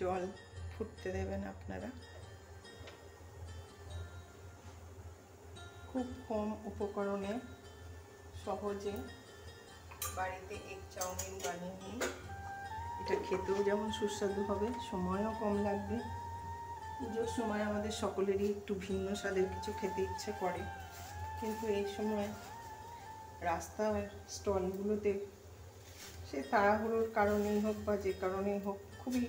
জল ফুটতে দেবেন আপনারা। খুব কম উপকরণে সহজে বাড়িতে এক চাউমিন বানিয়ে নিন। এটা খেতেও যেমন সুস্বাদু হবে, সময়ও কম লাগবে। পুজোর সময় আমাদের সকলেরই একটু ভিন্ন স্বাদের কিছু খেতে ইচ্ছে করে। কিন্তু এই সময় রাস্তার স্টলগুলোতে সে তাড়াহুড়োর কারণেই হোক বা যে কারণেই হোক খুবই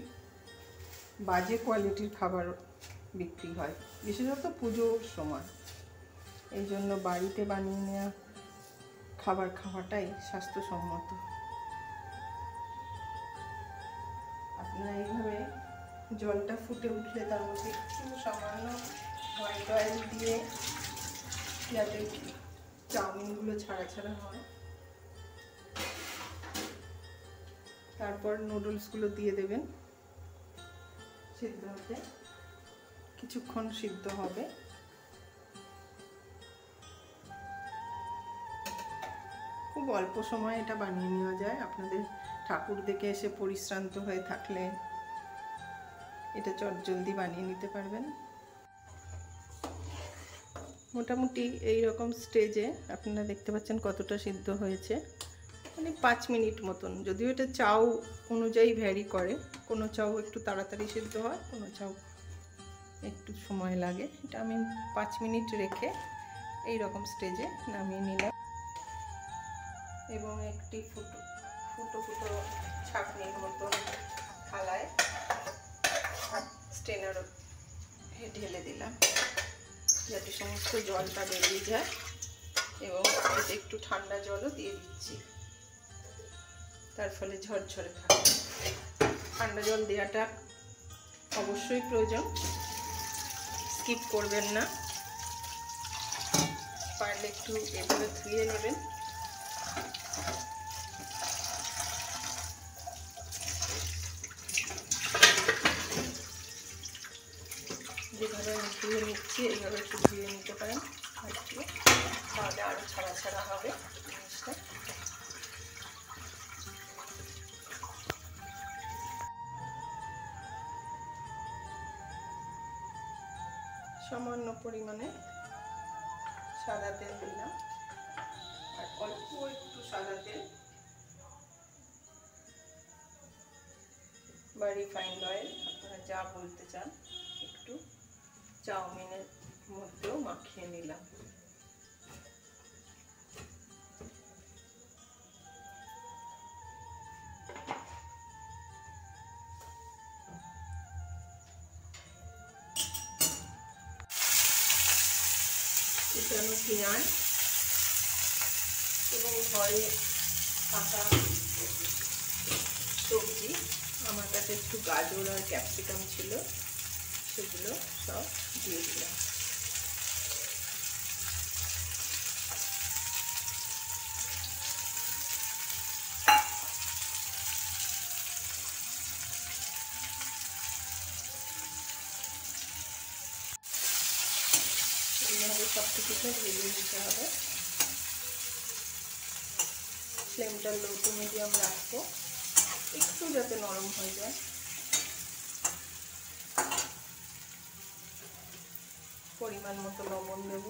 বাজে কোয়ালিটির খাবার বিক্রি হয়, বিশেষত পুজোর সময়। এই জন্য বাড়িতে বানিয়ে নেওয়া খাবার খাওয়াটাই স্বাস্থ্যসম্মত। আপনারা এইভাবে জলটা ফুটে উঠলে তার মধ্যে একটু সামান্য হোয়াইট অয়েল দিয়ে যাতে চাউমিনগুলো ছাড়া ছাড়া হয়। তারপর নুডলসগুলো দিয়ে দেবেন। সিদ্ধ হতে কিছুক্ষণ সিদ্ধ হবে। খুব অল্প সময় এটা বানিয়ে নেওয়া যায়। আপনাদের ঠাকুর দেখে এসে পরিশ্রান্ত হয়ে থাকলে এটা চটজলদি বানিয়ে নিতে পারবেন। মোটামুটি এই রকম স্টেজে আপনারা দেখতে পাচ্ছেন কতটা সিদ্ধ হয়েছে। মানে পাঁচ মিনিট মতন। যদিও এটা চাউ অনুযায়ী ভ্যারি করে। কোনো চাউ একটু তাড়াতাড়ি সিদ্ধ হয়, কোনো চাউ একটু সময় লাগে। এটা আমি পাঁচ মিনিট রেখে এই রকম স্টেজে নামিয়ে নিলাম। এবং একটি ফুটো ফুটো ফুটো ছাঁকনির মতন থালায় স্টেনার ঢেলে দিলাম, যাতে সমস্ত জলটা বেরিয়ে যায় এবং এতে একটু ঠান্ডা জলও দিয়ে দিচ্ছি। তার ফলে ঝরঝরে থাকে। ঠান্ডা জল দেওয়াটা অবশ্যই প্রয়োজন। স্কিপ করবেন না। পারলে একটু এভাবে ধুয়ে নেবেন। ধুয়ে নিচ্ছি এইভাবে একটু ধুয়ে নিতে পারেন। তাহলে আরও ছাড়া ছাড়া হবে জিনিসটা। সামান্য পরিমাণে সাদা তেল দিলাম। আর অল্প একটু সাদা তেল বা রিফাইন্ড অয়েল আপনারা যা বলতে চান। চাউমিনের মধ্যেও মাখিয়ে নিলাম। কুচানো পেঁয়াজ এবং ঘরে কাঁচা সবজি। আমার কাছে একটু গাজর আর ক্যাপসিকাম ছিল। সেগুলো সব দিয়ে দিলাম। এইভাবে সব কিছুকে ভেজে দিতে হবে। ফ্লেমটা লো টু মিডিয়াম রাখব। একটু যাতে নরম হয়ে যায়। পরিমাণ মতো লবণ দেব।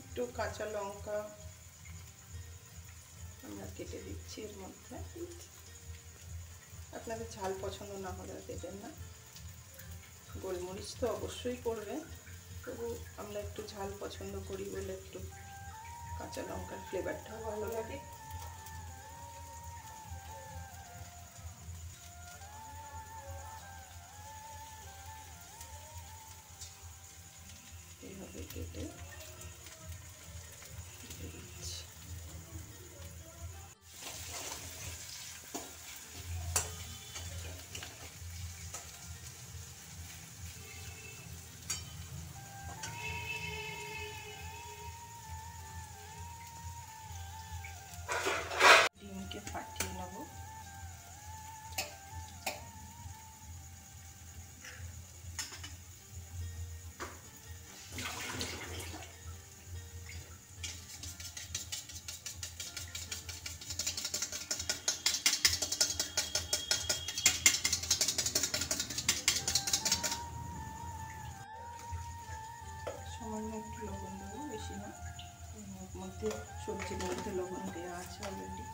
একটু কাঁচা লঙ্কা আমরা কেটে দিচ্ছি এর মধ্যে। আপনাদের ঝাল পছন্দ না হলে দেবেন না। গোলমরিচ তো অবশ্যই পড়বে তবু আমরা একটু ঝাল পছন্দ করি বলে একটু কাঁচা লঙ্কার ফ্লেভারটাও ভালো লাগে। কেটে ডিমকে ফাটি সামান্য একটু লবণ দেবো, বেশি না। মধ্যে সবজির মধ্যে লবণ দেওয়া আছে অলরেডি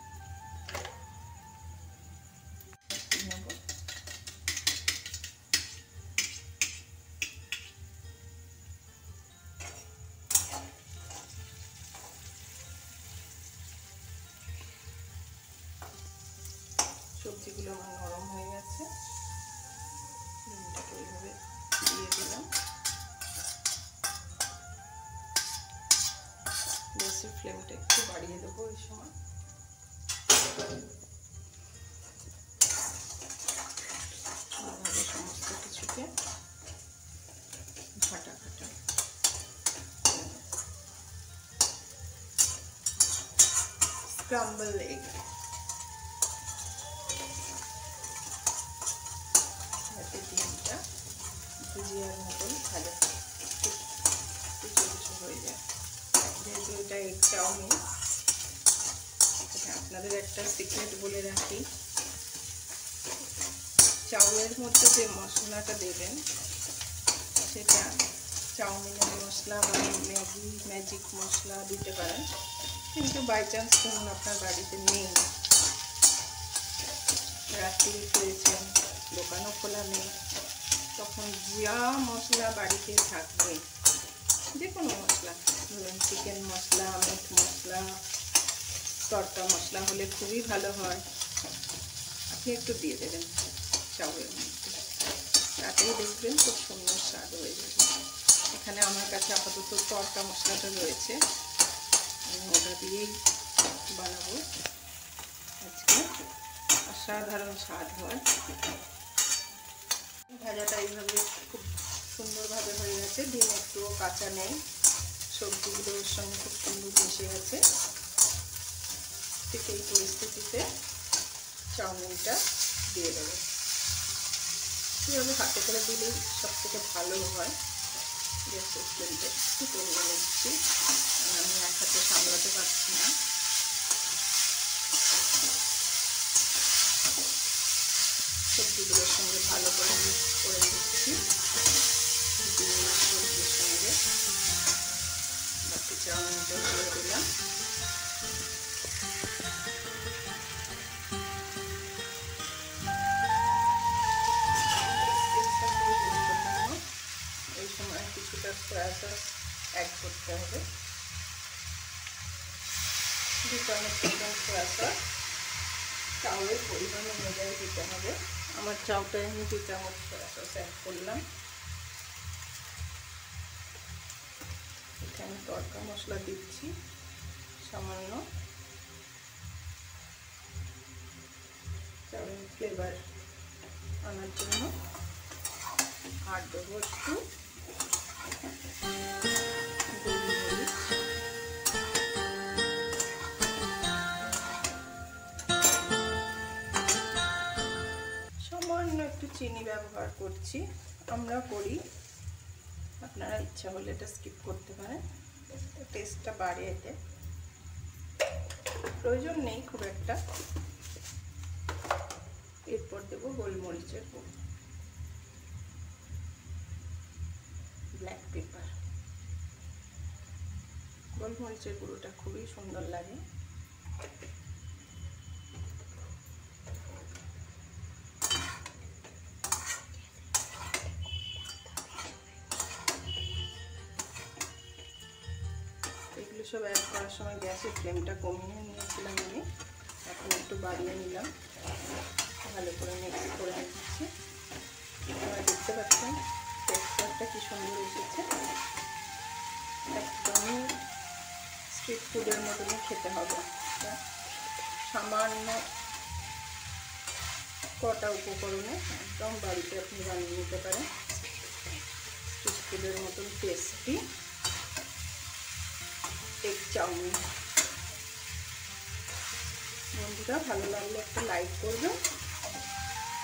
সবজিগুলো আমার নরম হয়ে গেছে। এইভাবে দিয়ে দিলাম। গ্যাসের ফ্লেমটা একটু বাড়িয়ে দেবো এই সময়। সমস্ত কিছুকে স্ক্রাম্বল এগ যাতে মতন ভালো কিছু কিছু হয়ে যায় যেহেতু এটা এগ চাউমিন। আপনাদের একটা সিক্রেট বলে রাখি। চাউলের মধ্যে যে মশলাটা দেবেন, সেটা চাউমিনের মশলা বা ম্যাগি ম্যাজিক মশলা দিতে পারেন। কিন্তু বাই চান্স ধরুন আপনার বাড়িতে নেই। রাত্রি খেয়েছেন দোকানও খোলা নেই। তখন যা মশলা বাড়িতে থাকবে যে কোনো মশলা, ধরুন চিকেন মশলা মিট মশলা, তরকা মশলা হলে খুবই ভালো হয়। আপনি একটু দিয়ে দেবেন চাউলের মধ্যে। তাতেই দেখবেন খুব সুন্দর স্বাদ হয়ে যাবে। এখানে আমার কাছে আপাতত তরকা মশলাটা রয়েছে। আমি ওটা দিয়েই বানাবো। আজকে অসাধারণ স্বাদ হয়। ভাজাটা এইভাবে খুব সুন্দরভাবে হয়ে গেছে। ডিম একটুও কাঁচা নেই। সবজিগুলো ওর সঙ্গে খুব সুন্দর মিশে গেছে। ঠিক এই পরিস্থিতিতে চাউমিনটা দিয়ে দেবো। কীভাবে হাতে করে দিলেই সব থেকে ভালো হয়? গ্যাসের ফ্লেমটা একটু কমিয়ে নিচ্ছি। আমি এক হাতে সামলাতে পারছি না। সবজিগুলোর সঙ্গে ভালো করে করে দিচ্ছি এই সময় কিছুটা সয়া অ্যাড করতে হবে দু চামচ সস চাউলের পরিমাণ অনুযায়ী দিতে হবে আমার চাউটায় আমি দু চামচ সয়া অ্যাড করলাম। এখানে তরকা মশলা দিচ্ছি, সামান্য। চাউলের ফ্লেভার আনার জন্য আর দেবো সামান্য একটু চিনি ব্যবহার করছি। আমরা করি আপনারা ইচ্ছা হলে এটা স্কিপ করতে পারেন। টেস্টটা বাড়ে এতে প্রয়োজন নেই খুব একটা। এরপর দেবো গোলমরিচের গুঁড়ো। ব্ল্যাক পেপার গোলমরিচের গুঁড়োটা খুবই সুন্দর লাগে। সব অ্যাড করার সময় গ্যাসের ফ্লেমটা কমিয়ে নিয়েছিলাম আমি। এখন একটু বাড়িয়ে নিলাম। ভালো করে মিক্স করে নিচ্ছি। আপনারা দেখতে পাচ্ছেন টেক্সচারটা কি সুন্দর এসেছে। একদমই স্ট্রিট ফুডের মতনই খেতে হবে। সামান্য কটা উপকরণে একদম বাড়িতে আপনি বানিয়ে নিতে পারেন। স্ট্রিট ফুডের মতন টেস্টি এগ চাউমিন। বন্ধুরা, ভালো লাগলে একটা লাইক করবে।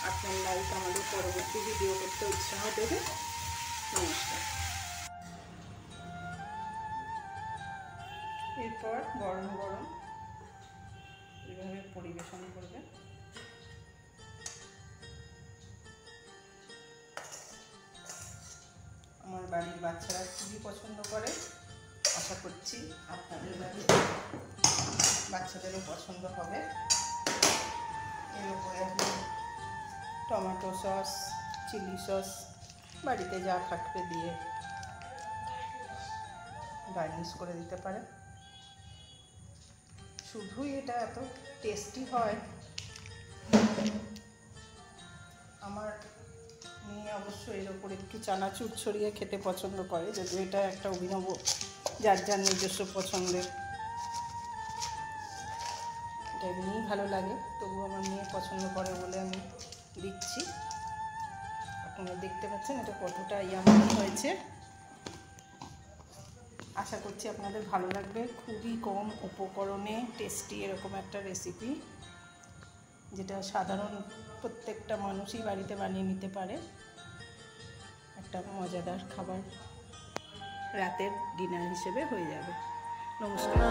আপনার লাইক আমাদের পরবর্তী ভিডিও করতে উৎসাহ দেবে। নমস্কার। এরপর গরম গরম এভাবে পরিবেশন করবে। আমার বাড়ির বাচ্চারা খুবই পছন্দ করে। আশা করছি আপনাদের বাড়ির বাচ্চাদেরও পছন্দ হবে। এর উপরে আপনি টমেটো সস, চিলি সস, বাড়িতে যা থাকবে দিয়ে গার্নিশ করে দিতে পারেন। শুধুই এটা এত টেস্টি হয়। আমার মেয়ে অবশ্য এর ওপর একটু চানাচুর ছড়িয়ে খেতে পছন্দ করে, যদিও এটা একটা অভিনব যার যার নিজস্ব পছন্দের। এটা এমনিই ভালো লাগে তবু আমার মেয়ে পছন্দ করে বলে আমি দিচ্ছি। আপনারা দেখতে পাচ্ছেন এটা কতটা ইয়ামি হয়েছে। আশা করছি আপনাদের ভালো লাগবে। খুবই কম উপকরণে টেস্টি এরকম একটা রেসিপি যেটা সাধারণ প্রত্যেকটা মানুষই বাড়িতে বানিয়ে নিতে পারে। একটা মজাদার খাবার। রাতের ডিনার হিসেবে হয়ে যাবে। নমস্কার।